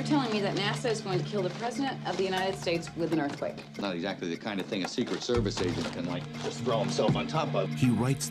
You're telling me that NASA is going to kill the President of the United States with an earthquake? Not exactly the kind of thing a Secret Service agent can, like, just throw himself on top of. He writes